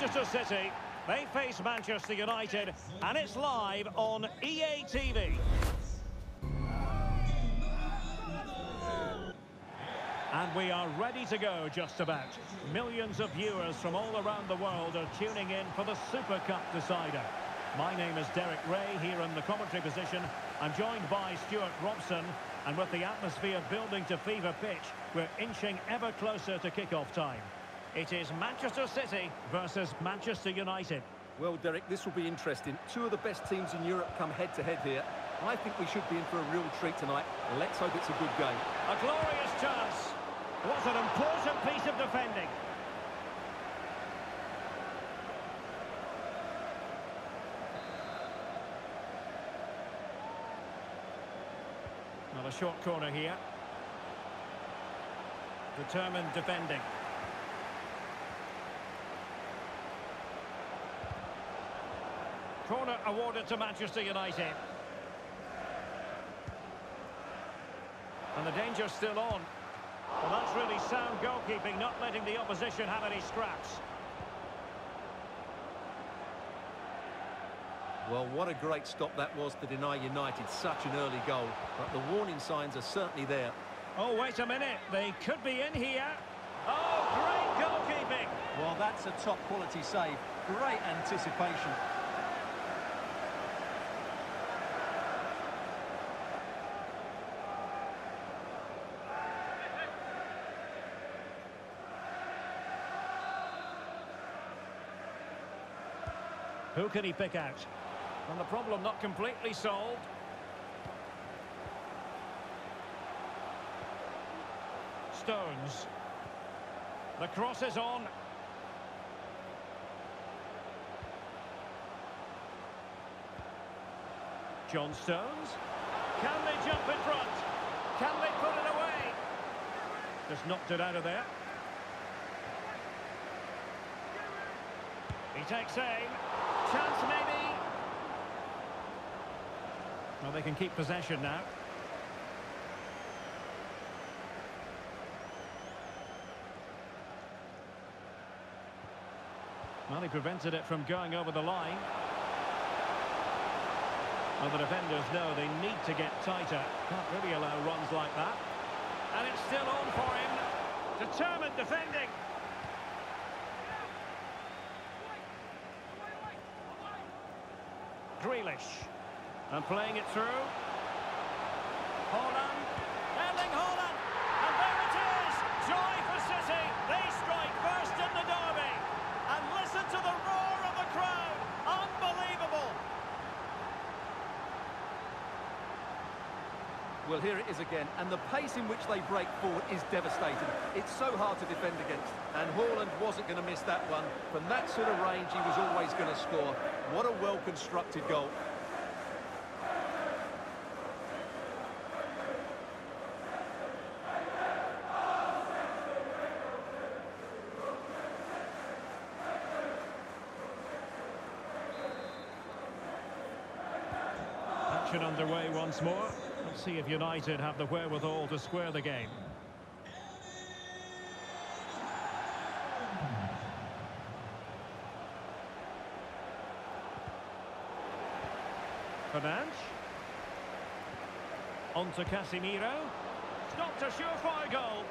Manchester City. They face Manchester United, and it's live on EA TV. And we are ready to go just about. Millions of viewers from all around the world are tuning in for the Super Cup decider. My name is Derek Ray here in the commentary position. I'm joined by Stuart Robson. And with the atmosphere building to fever pitch, we're inching ever closer to kick-off time. It is Manchester City versus Manchester United. Well, Derek, this will be interesting. Two of the best teams in Europe come head-to-head -head here. I think we should be in for a real treat tonight. Let's hope it's a good game. A glorious chance. Was an important piece of defending. Now a short corner here. Determined defending. Corner awarded to Manchester United. And the danger's still on. Well, that's really sound goalkeeping, not letting the opposition have any scraps. Well, what a great stop that was to deny United such an early goal. But the warning signs are certainly there. Oh, wait a minute. They could be in here. Oh, great goalkeeping. Well, that's a top-quality save. Great anticipation. Who can he pick out? And the problem not completely solved. Stones. The cross is on. John Stones. Can they jump in front? Can they put it away? Just knocked it out of there. He takes aim. Chance maybe. Well, they can keep possession now. Well, he prevented it from going over the line. Well, the defenders know they need to get tighter. Can't really allow runs like that. And it's still on for him. Determined defending. Grealish. And playing it through. Haaland. Erling Haaland. And there it is. Joy for City. They strike first in the derby. And listen to the roar of the crowd. Unbelievable. Well, here it is again, and the pace in which they break forward is devastating. It's so hard to defend against, and Haaland wasn't going to miss that one. From that sort of range, he was always going to score. What a well-constructed goal. Underway once more. See if United have the wherewithal to square the game. Fernandes. On to Casemiro. It's not a surefire goal.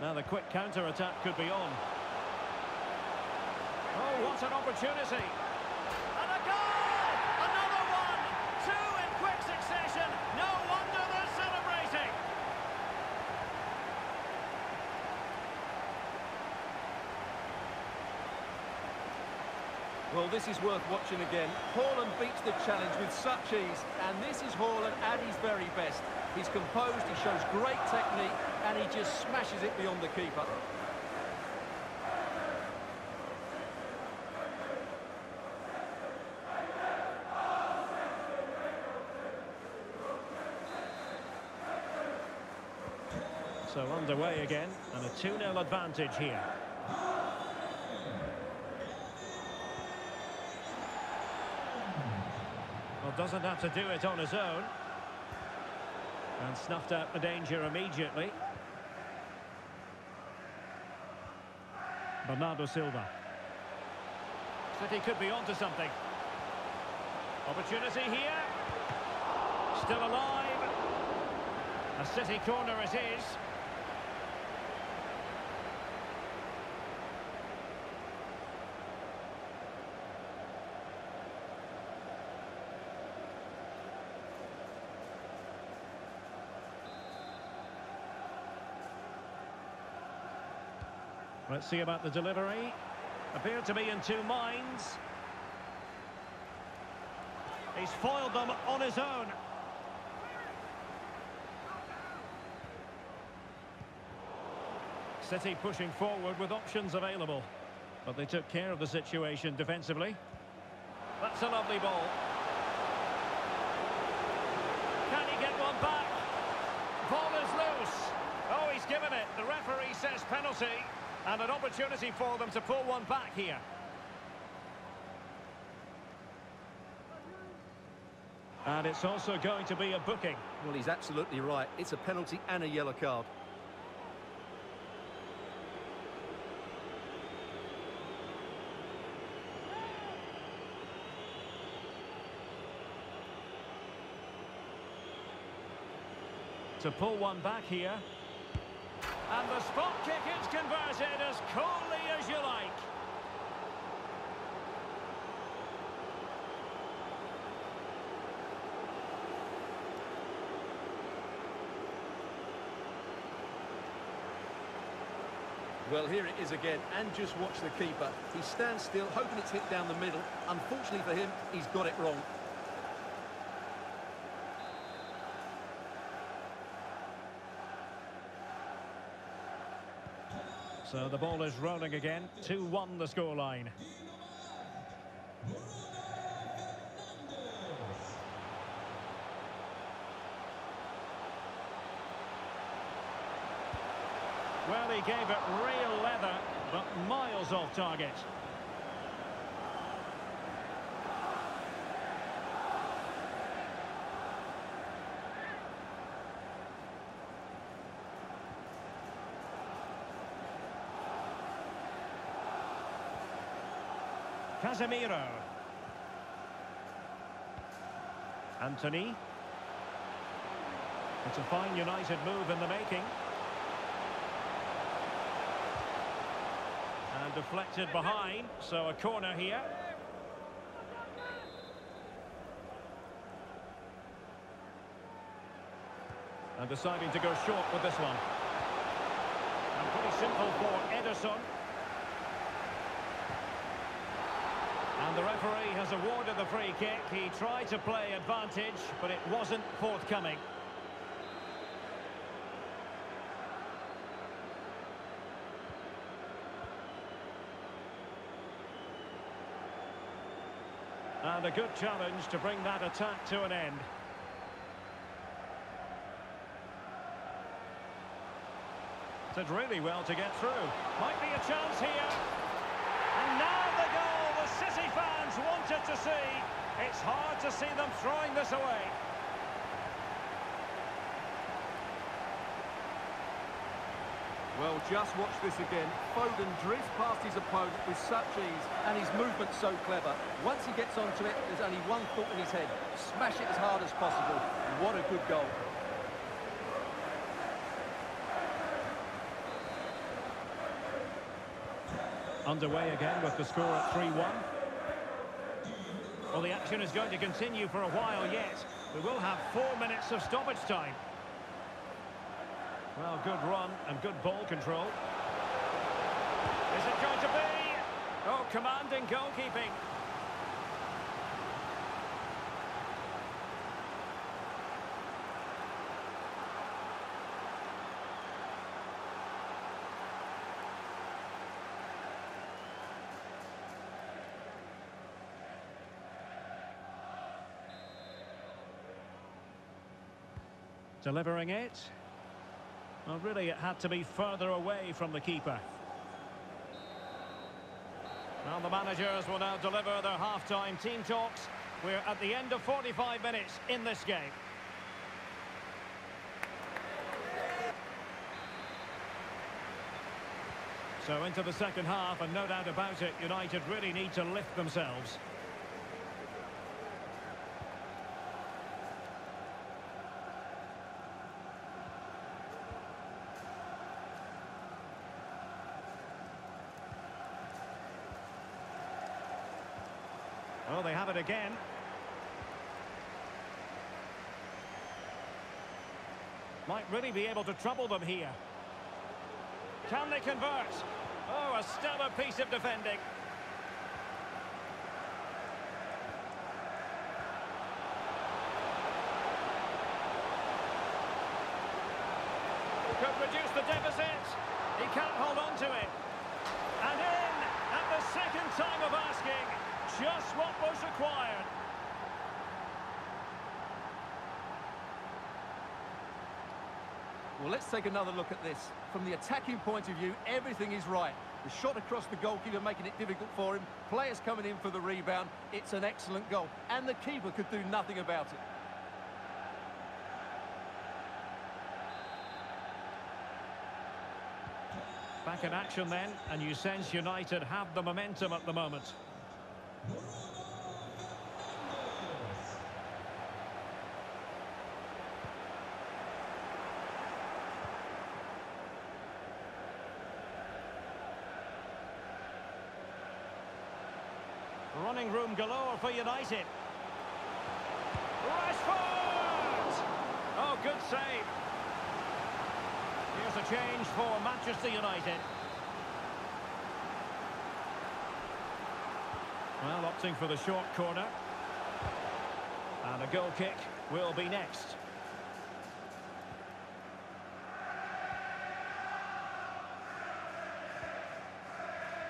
Now the quick counter-attack could be on. What an opportunity. And a goal! Another one! Two in quick succession. No wonder they're celebrating. Well, this is worth watching again. Haaland beats the challenge with such ease, and this is Haaland at his very best. He's composed, he shows great technique, and he just smashes it beyond the keeper. So underway again, and a 2-0 advantage here. Well, doesn't have to do it on his own. And snuffed out the danger immediately. Bernardo Silva. City could be onto something. Opportunity here. Still alive. A City corner it is. Let's see about the delivery. Appeared to be in two minds. He's foiled them on his own. City pushing forward with options available. But they took care of the situation defensively. That's a lovely ball. Can he get one back? Ball is loose. Oh, he's given it. The referee says penalty. And an opportunity for them to pull one back here. And it's also going to be a booking. Well, he's absolutely right. It's a penalty and a yellow card. To pull one back here. And the spot kick is converted as coolly as you like. Well, here it is again, and just watch the keeper. He stands still, hoping it's hit down the middle. Unfortunately for him, he's got it wrong. So the ball is rolling again. 2-1 the scoreline. Well, he gave it real leather, but miles off target. Casemiro. Antony. It's a fine United move in the making. And deflected behind, so a corner here. And deciding to go short with this one. And pretty simple for Ederson. And the referee has awarded the free kick. He tried to play advantage, but it wasn't forthcoming. And a good challenge to bring that attack to an end. Did really well to get through. Might be a chance here. Now the goal the City fans wanted to see. It's hard to see them throwing this away. Well, just watch this again. Foden drifts past his opponent with such ease, and his movement's so clever. Once he gets onto it, there's only one thought in his head. Smash it as hard as possible. What a good goal. Underway again with the score at 3-1. Well, the action is going to continue for a while yet. We will have four minutes of stoppage time. Well, good run and good ball control. Is it going to be? Oh, commanding goalkeeping. Delivering it. Well, really, it had to be further away from the keeper. Now the managers will now deliver their half-time team talks. We're at the end of 45 minutes in this game. So into the second half, and no doubt about it, United really need to lift themselves. Oh, they have it again. Might really be able to trouble them here. Can they convert? Oh, a stellar piece of defending. Could reduce the deficit. He can't hold on to it. And in at the second time of asking. Just what required. Well, let's take another look at this. From the attacking point of view, everything is right. The shot across the goalkeeper making it difficult for him. Players coming in for the rebound. It's an excellent goal. And the keeper could do nothing about it. Back in action then, and you sense United have the momentum at the moment. Running room galore for United. Rashford! Oh, good save. Here's a change for Manchester United. Well, opting for the short corner. And a goal kick will be next.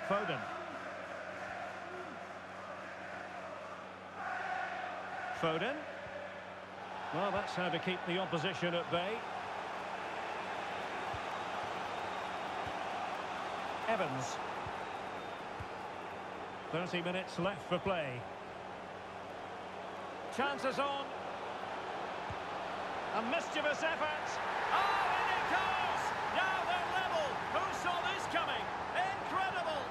Foden. Foden. Well, that's how to keep the opposition at bay. Evans. 30 minutes left for play. Chances on. A mischievous effort. Oh, and it goes! Now they're level. Who saw this coming? Incredible!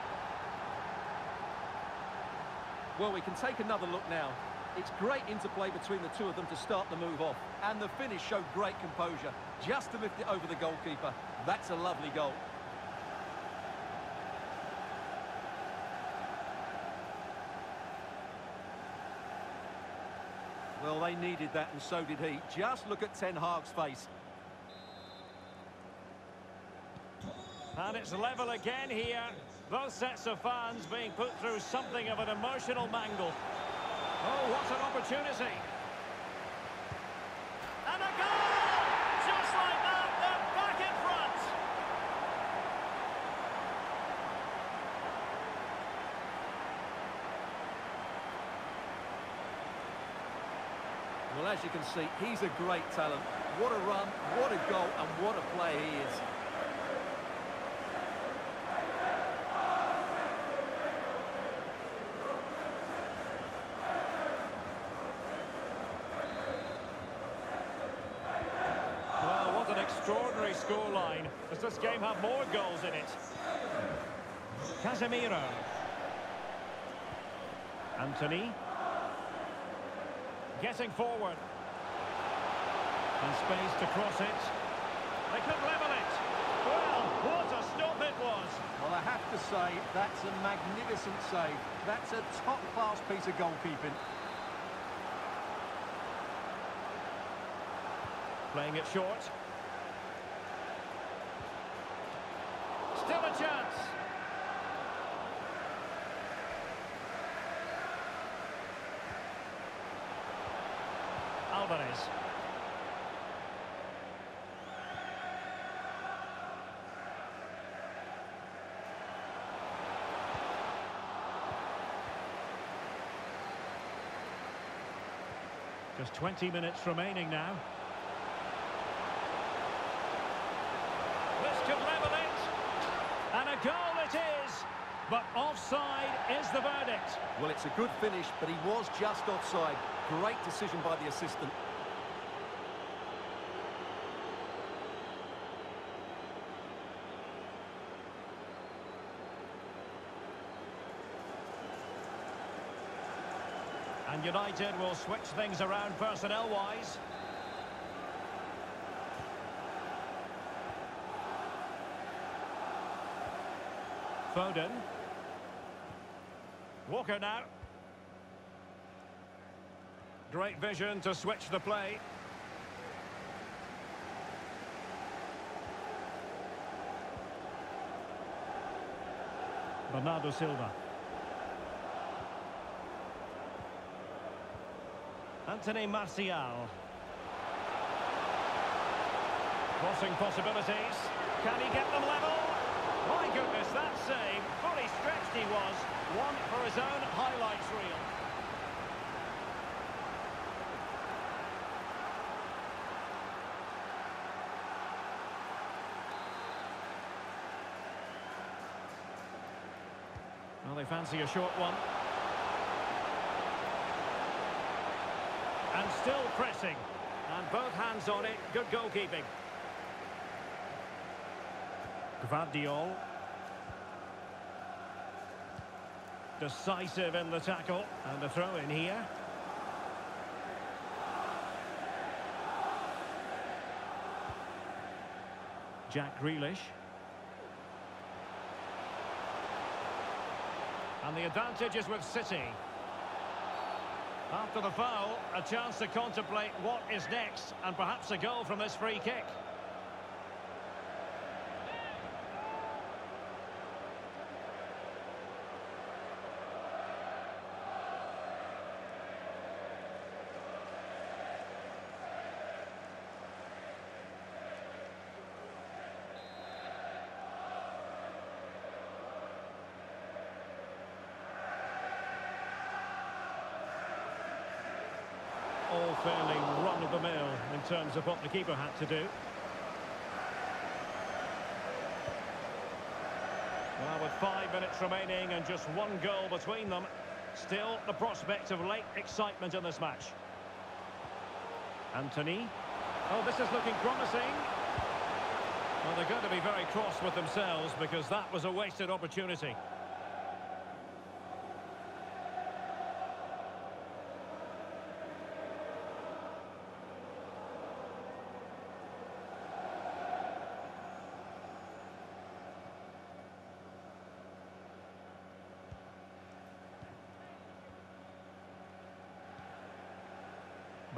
Well, we can take another look now. It's great interplay between the two of them to start the move off. And the finish showed great composure. Just to lift it over the goalkeeper. That's a lovely goal. Well, they needed that, and so did he. Just look at Ten Hag's face. And it's level again here. Both sets of fans being put through something of an emotional mangle. Oh, what an opportunity. And a goal! Just like that, they're back in front. Well, as you can see, he's a great talent. What a run, what a goal, and what a play he is. Well, what an extraordinary scoreline. Does this game have more goals in it? Casemiro. Antony. Getting forward. And space to cross it. They could level it. Well, what a stop it was. Well, I have to say, that's a magnificent save. That's a top-class piece of goalkeeping. Playing it short. Still a chance. Alvarez. Just 20 minutes remaining now. This could level it. And a goal it is. But offside is the verdict. Well, it's a good finish, but he was just offside. Great decision by the assistant. And United will switch things around personnel-wise. Foden. Walker now. Great vision to switch the play. Bernardo Silva. Anthony Martial. Crossing possibilities. Can he get them level? My goodness, that save. Fully stretched he was. One for his own highlights reel. Well, they fancy a short one. And still pressing. And both hands on it. Good goalkeeping. Gvardiol. Decisive in the tackle. And the throw in here. Jack Grealish. And the advantage is with City. After the foul, a chance to contemplate what is next, and perhaps a goal from this free kick. all fairly run-of-the-mill in terms of what the keeper had to do. Well, with five minutes remaining and just one goal between them, still the prospect of late excitement in this match. Antony. Oh, this is looking promising. Well, they're going to be very cross with themselves because that was a wasted opportunity.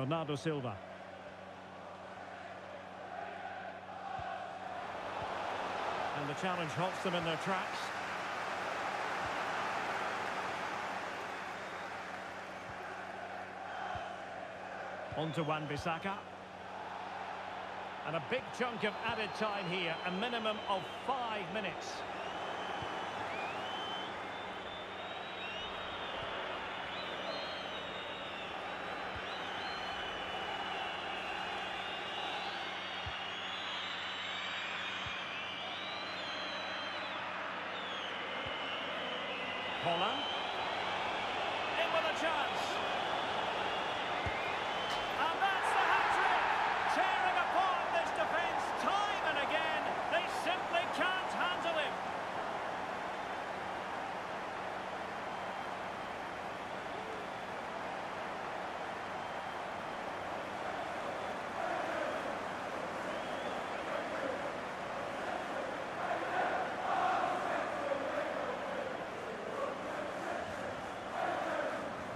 Bernardo Silva. And the challenge halts them in their tracks. On to Wan-Bissaka. And a big chunk of added time here, a minimum of five minutes. Haaland. In with a chance. And that's the hat-trick. Tearing apart this defence time and again. They simply can't handle him.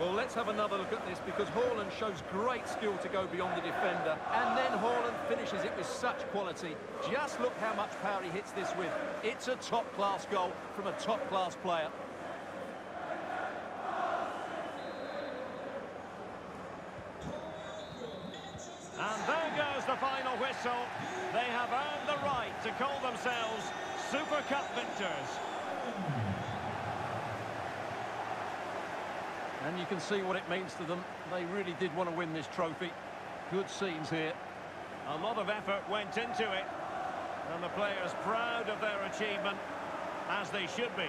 Well, let's have another look at this because Haaland shows great skill to go beyond the defender. And then Haaland finishes it with such quality. Just look how much power he hits this with. It's a top-class goal from a top-class player. And there goes the final whistle. They have earned the right to call themselves Super Cup victors. And you can see what it means to them. They really did want to win this trophy. Good scenes here. A lot of effort went into it. And the players proud of their achievement, as they should be.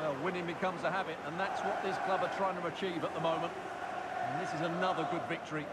Well, winning becomes a habit, and that's what this club are trying to achieve at the moment. And this is another good victory.